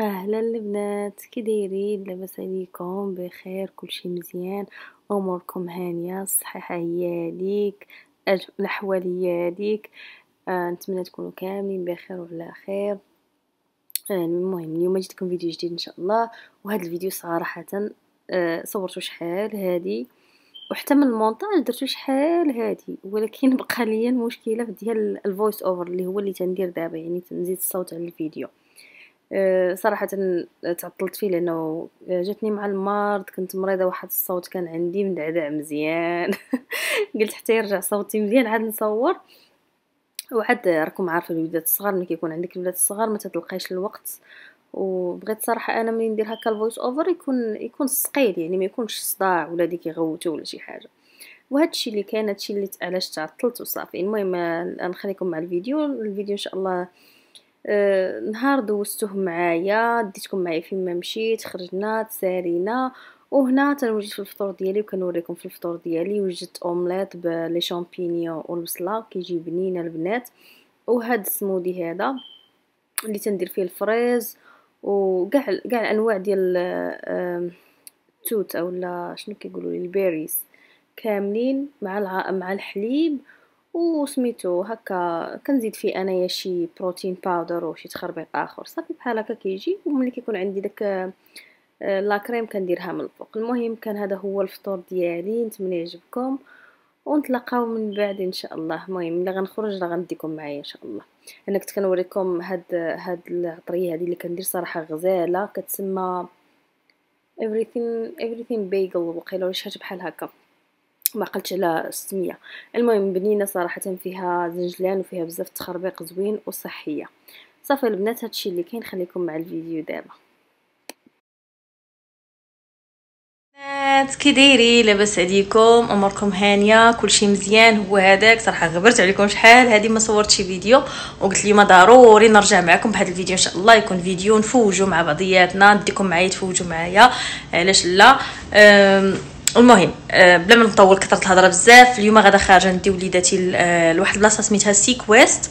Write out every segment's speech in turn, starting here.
أهلا البنات كي دايرين لاباس عليكم بخير كلشي مزيان. أموركم هانية الصحه هي ليك الأحوال هي ليك. آه نتمنى تكونوا كاملين بخير وعلى خير. آه المهم اليوم جيتكم فيديو جديد إن شاء الله. وهذا الفيديو صراحة آه صورته شحال هادي؟ وحتى من المونتاج درتو شحال هادي؟ ولكن بقى ليا المشكلة ديال ال voice over اللي هو اللي تندير دابا يعني تنزيد الصوت على الفيديو. صراحة تعطلت فيه لأنه جاتني مع المرض كنت مريضة واحد الصوت كان عندي مدعدع مزيان. قلت حتى يرجع صوتي مزيان عاد نصور. وعاد راكم عارفين الوليدات الصغار ملي كيكون عندك الوليدات الصغار ما تلقايش الوقت. وبغيت صراحة أنا ملي ندير هكا ال voice over يكون يكون ثقيل يعني ما يكونش صداع ولا ديك يغوتو ولا شي حاجة. وهذا الشيء اللي كان هادشي اللي علاش تعطلت وصافي المهم نخليكم مع الفيديو. الفيديو إن شاء الله أه نهار دوزتوه معايا ديتكم معايا فين ما مشيت خرجنا تسارينا وهنا تنوجد في الفطور ديالي وكنوريكم في الفطور ديالي وجدت omelette ب les champignons والبصله كيجي بنينة البنات وهاد السمودي هذا اللي تندير فيه ال fraise وكاع كاع الأنواع ديال التوت اولا شنو كيقولوا les berries كاملين مع. مع الحليب وسميتو هكا كنزيد فيه أنايا شي بروتين باودر وشي تخربيق آخر. صافي بحال هكا كيجي. وملي كيكون عندي داك آه، لا كريم كنديرها من الفوق. المهم كان هذا هو الفطور ديالي. نتمنى يعجبكم. ونتلاقاو من بعد إن شاء الله. المهم ملي غنخرج راه غنديكم معايا إن شاء الله. أنا كنت كنوريكم هاد هاد العطريه هذه اللي كندير صراحة غزالة. كتسمى everything everything bagel. وقيله ولا شي حاجة بحال هكا. ما قلتش على السمية. المهم بنينة صراحة فيها زنجلان وفيها بزاف تخربيق زوين وصحية. صافي البنات هادشي اللي كاين خليكم مع الفيديو دابا. كي دايري لاباس عليكم أموركم هانية كلشي مزيان هو هذاك. صراحة غبرت عليكم شحال هذه ما صورتش فيديو. وقلت اليوم ضروري نرجع معكم بهذا الفيديو. إن شاء الله يكون فيديو نفوجوا مع بعضياتنا نديكم معايا تفوجوا معايا. علاش لا؟ المهم بلا ما نطول كثرت الهضرة بزاف. اليوم غادا خارجة ندي وليداتي لواحد البلاصه سميتها سيك ويست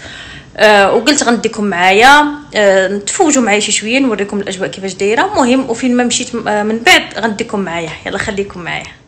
أه وقلت غنديكم معايا. أه تفوجوا معايا شي شوية نوريكم الأجواء كيفاش دايرة. المهم وفين ما مشيت أه من بعد غنديكم معايا. يلا خليكم معايا.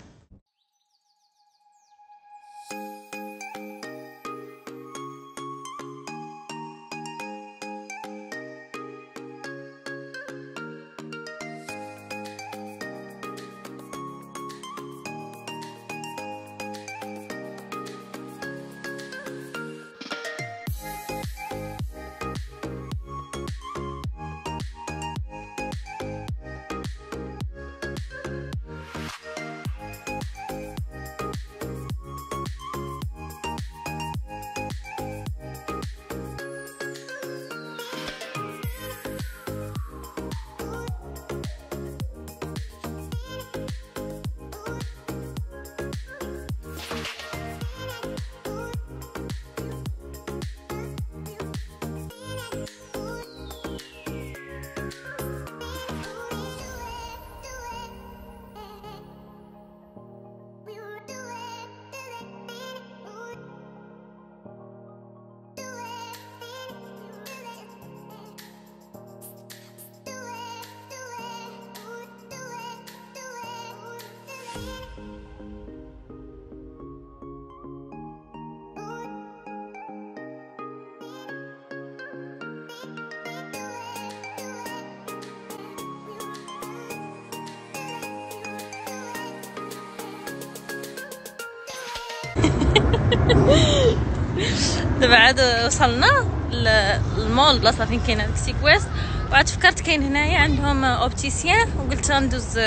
دابا عاد وصلنا للمول بلاصة فين كاين هذاك Sequoist وعاد فكرت كاين هنايا عندهم opticien وقلت ندوز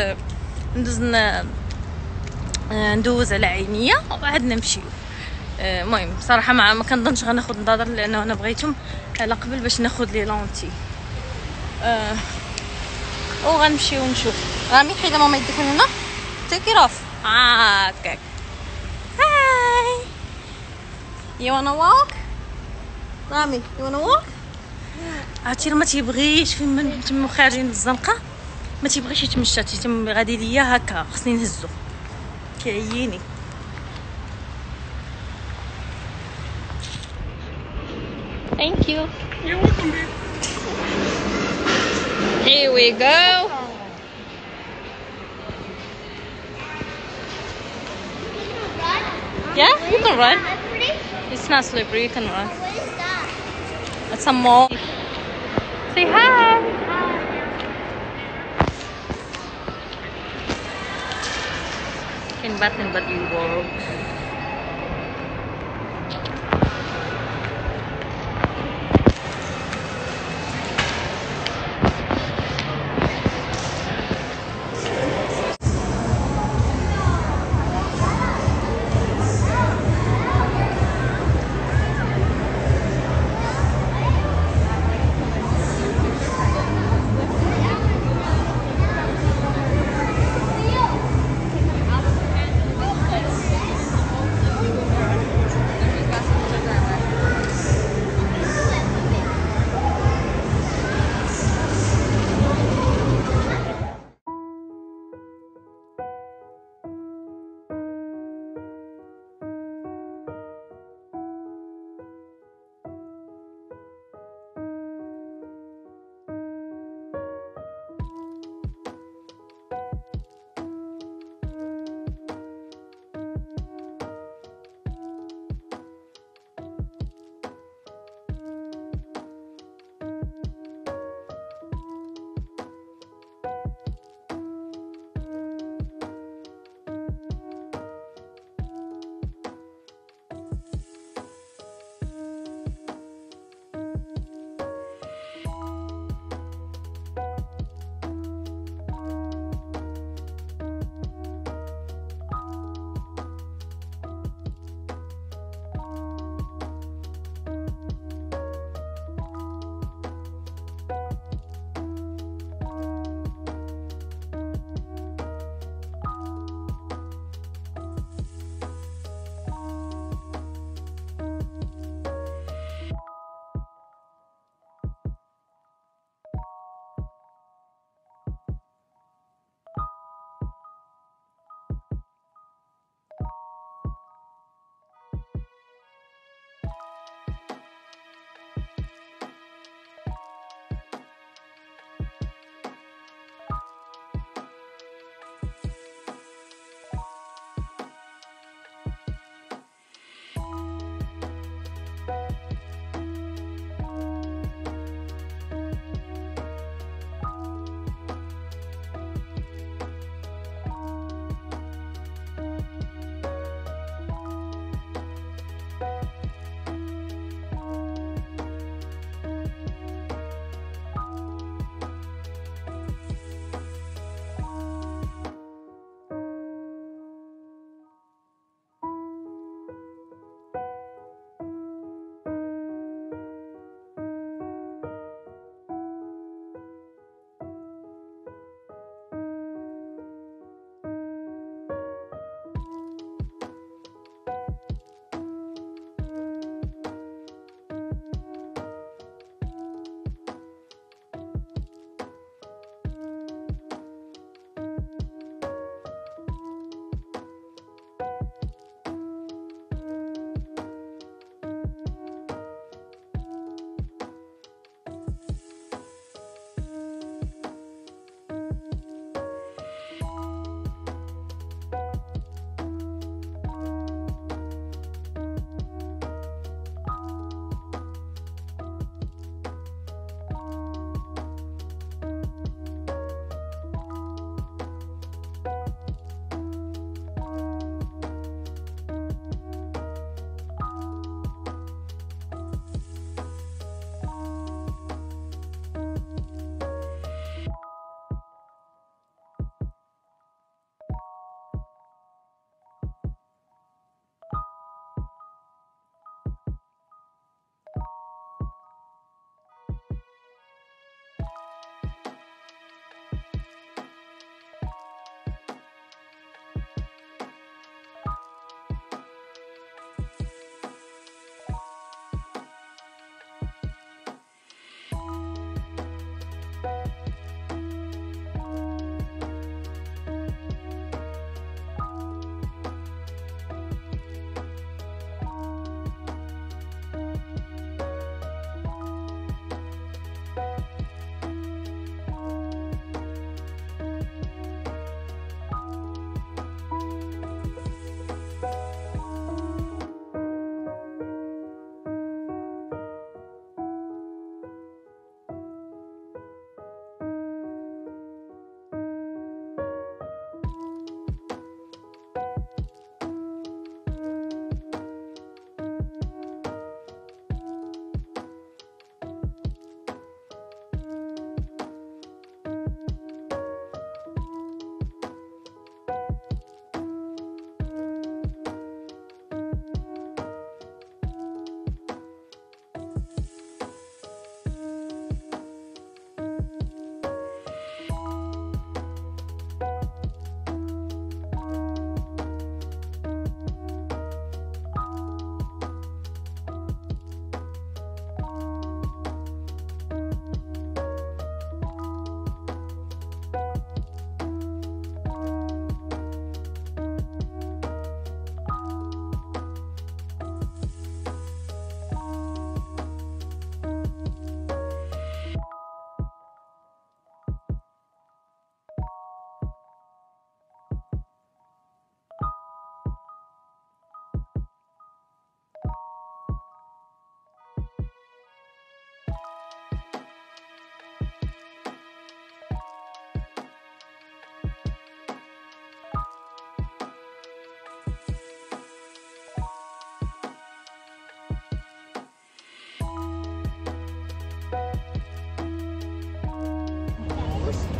ندوز ندوز على عينيا وعاد نمشيو. المهم بصراحه ما ما كنظنش غناخذ نظاظر لأنه أنا بغيتهم على قبل باش ناخذ les lentilles. أه وغنمشيو نشوف. رامي حيدا ماما يديك من هنا تيكي اوف هاكاك You wanna walk? رامي you wanna walk? عرفتي ما تيبغيش فين من تما خارجين الزنقة ما تيبغيش يتمشى تيتم غادي ليا هكا خصني نهزو كيعييني Thank you. You're welcome, babe. Here we go. Yeah, you can run. It's not slippery, you can run. What is that? It's a mall. Say hi! Hi! button, but you walk.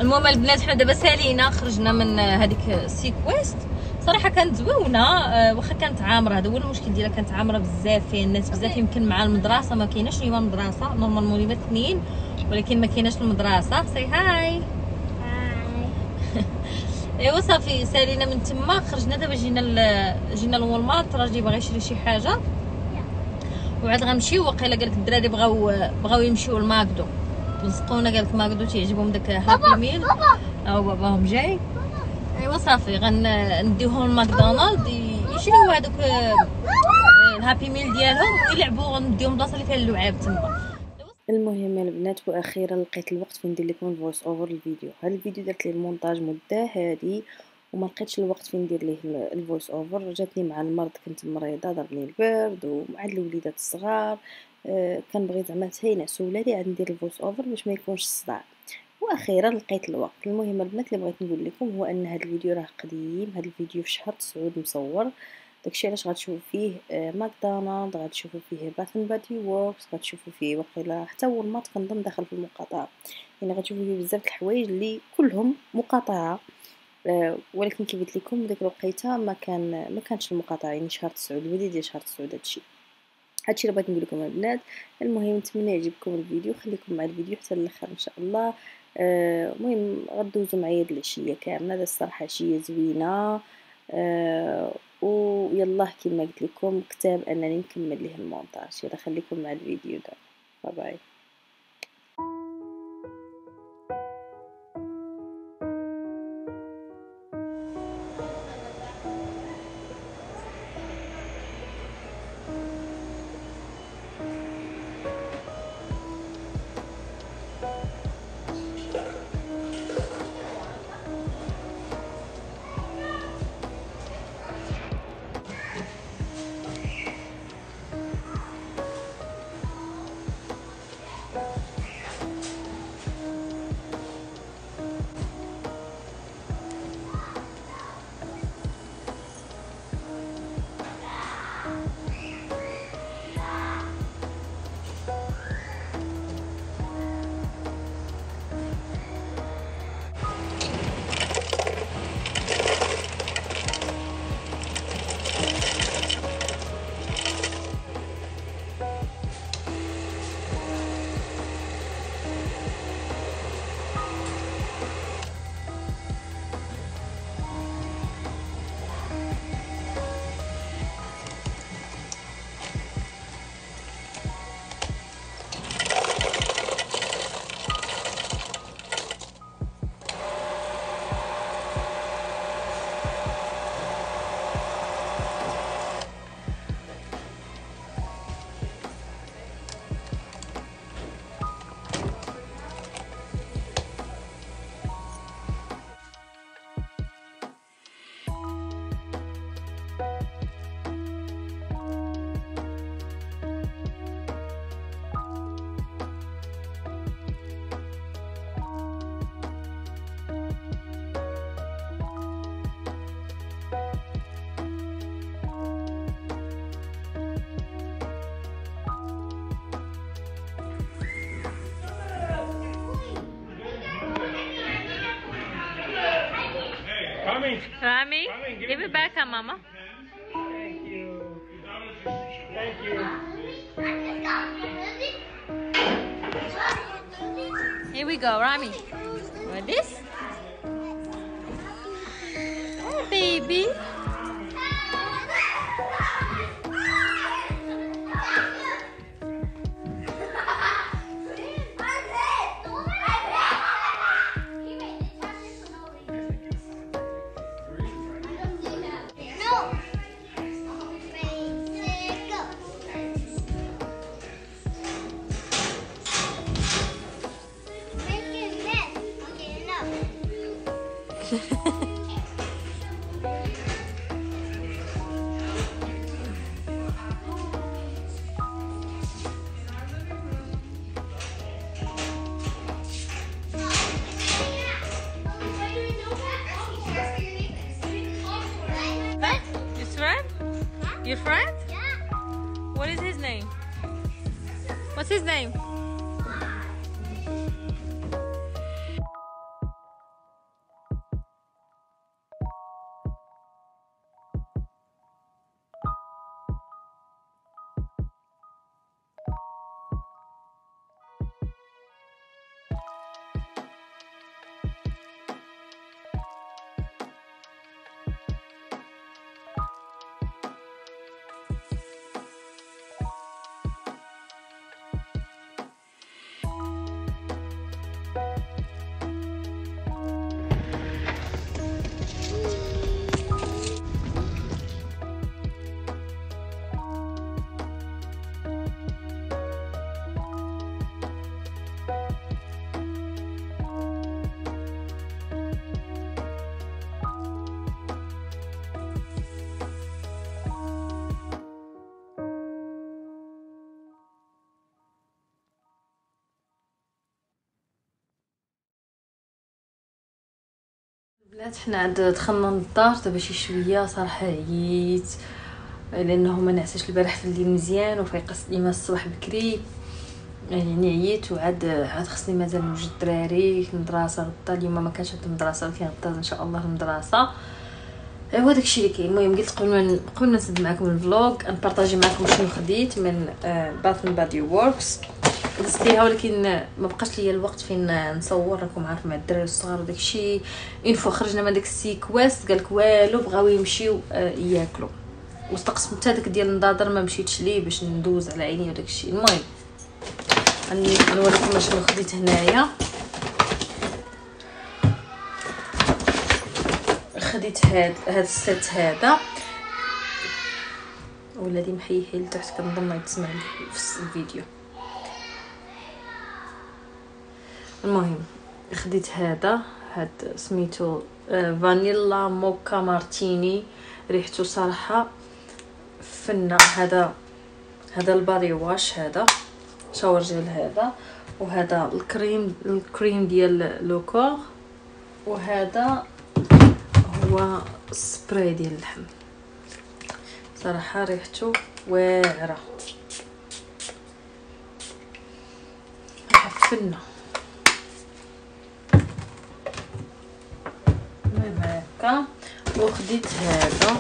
المهم البنات حنا دابا سالينا خرجنا من هذيك سيك ويست. صراحة كانت زوينة آه، واخا كانت عامرة. هذا هو المشكل ديالها كانت عامرة بزاف فيها الناس بزاف يمكن مع المدرسة ما كايناش اليوم المدرسة normalement اليوم اثنين ولكن ما كايناش المدرسة. سي هاي إيوا صافي سالينا من تما خرجنا دابا جينا ل... جينا ل Walmart راجلي باغي يشري شي حاجة. وعاد غنمشيو وقيلا قالك الدراري بغاو بغاو يمشيو ل McDo. لصقونا قالك McDo تيعجبهم داك Happy Meal أو باباهم جاي. أيوا صافي غنديوهم ل McDonald يشريو هذوك ال Happy Meal ديالهم؟ ويلعبوا نديهم بلاصة اللي فيها اللعاب تما. المهم البنات وأخيرا لقيت الوقت فين ندير لكم ال voice over الفيديو. هذا الفيديو درت ليه المونتاج مدة هادي وما لقيتش الوقت فين ندير ليه ال voice over جاتني مع المرض كنت مريضة ضربني البرد ومع الوليدات الصغار. آه كان بغيت زعما ينعسوا ولادي عاد ندير ال voice over باش ما يكونش الصداع وأخيرا لقيت الوقت. المهم البنات اللي بغيت نقول لكم هو أن هذا الفيديو راه قديم. هذا الفيديو في شهر تسعود مصور. داكشي علاش غتشوفوا فيه آه، McDonald غتشوفوا فيه Bath and Body Works غتشوفوا فيه وقيلا حتى Walmart كنظن داخل في المقاطعة. يعني غتشوفوا فيه بزاف الحوايج اللي كلهم مقاطعة. آه، ولكن كيف قلت لكم ديك الوقيتة ما كان ما كانش المقاطعة. يعني شهر تسعود البداية ديال شهر تسعود هادشي. هادشي اللي بغيت نقول لكم البنات. المهم نتمنى يعجبكم الفيديو. خليكم مع الفيديو حتى الآخر إن شاء الله. آه، المهم غدوزو معايا هاد العشية كاملة. هذا الصراحة عشية زوينة. أه ويلا كما قلت لكم كتاب أنني نكمل ليه المونتاج. يلا خليكم مع الفيديو ده. bye bye Rami, give it back, Mama. Thank you. Thank you. Here we go, Rami. With this? Oh, baby. What is his name? What's his name? البنات حنا عاد دخلنا للدار دابا شي شوية صراحة عييت لأنه ما نعساش البارح في الليل مزيان وفيقص ديما الصباح بكري. يعني عييت وعاد عاد خصني مازال نوجد الدراري المدرسة غدا اليوم ما كانش المدرسة ولكن غدا إن شاء الله المدرسة. ايوا داكشي اللي كاين. المهم قلت قبل ما قبل ما نسد معكم ال vlog نpartagي معكم شنو خديت من Bath Body Works دزت ولكن ما بقاش ليا الوقت فين نصور راكم عارف مع الدراري الصغار وداكشي une fois خرجنا من داك ال Sequoist قالك والو بغاو يمشيو آه، ياكلوا. واستقسمت هذاك ديال النضادر ما مشيتش ليه باش ندوز على عيني وداكشي المهم غني غنوريكم شنو خديت هنايا. خديت هاد هاد ال set هذا. ولادي محيحي لتحت كنظن ما يتسمع في الفيديو. المهم خديت هذا هاد سميتو آه، vanilla mocha martini ريحته صراحة فنة. هذا هذا ال body واش هذا؟ shower gel هذا وهذا ال crème ال crème ديال le corps وهذا هو السبراي ديال اللحم. صراحة ريحته واعرة. فنة. هكا وخديت هذا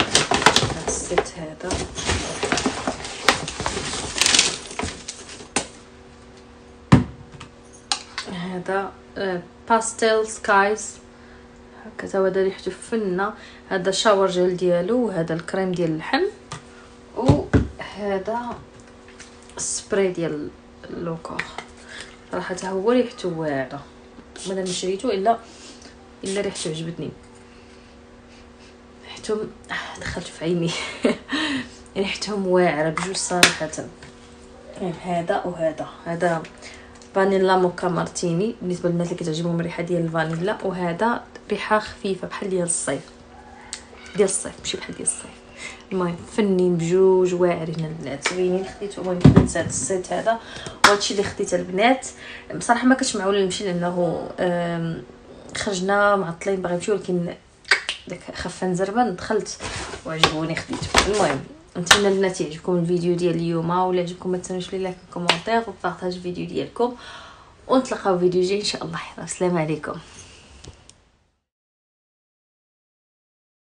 هاد هذا. هذا pastel skies هكذا هذا ريحته فنه هذا shower gel ديالو وهذا الكريم ديال اللحم وهذا السبراي ديال le corps صراحة هو ريحته واعرة. مادام ما شريتو الا إلا ريحته عجبتني. ريحتهم آه، دخلت في عيني. ريحتهم واعرة بجوج صراحة. هذا وهذا. هذا Vanilla Mocha Martini بالنسبة للناس اللي كتعجبهم الريحة ديال الفانيلا وهذا ريحة خفيفة بحال ديال الصيف. ديال الصيف ماشي بحال ديال الصيف. المهم فنين بجوج واعرين البنات. زوينين خديت المهم خديت هذا ال set هذا. وهادشي اللي خديت البنات بصراحة ما كنتش معوله نمشي لأنه خرجنا معطلين باغي نمشيو ولكن داك خفه نزربن دخلت وعجبوني خديت. المهم نتمنى البنات يعجبكم الفيديو ديال اليوم ولا عجبكم ما تنساوش les likes commentaire و partage الفيديو ديالكم. ونتلاقاو فيديو جاي إن شاء الله. السلام عليكم.